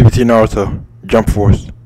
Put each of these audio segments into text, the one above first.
TBT Naruto, Jump Force.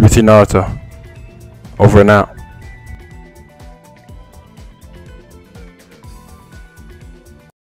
TBT Naruto. Over and out.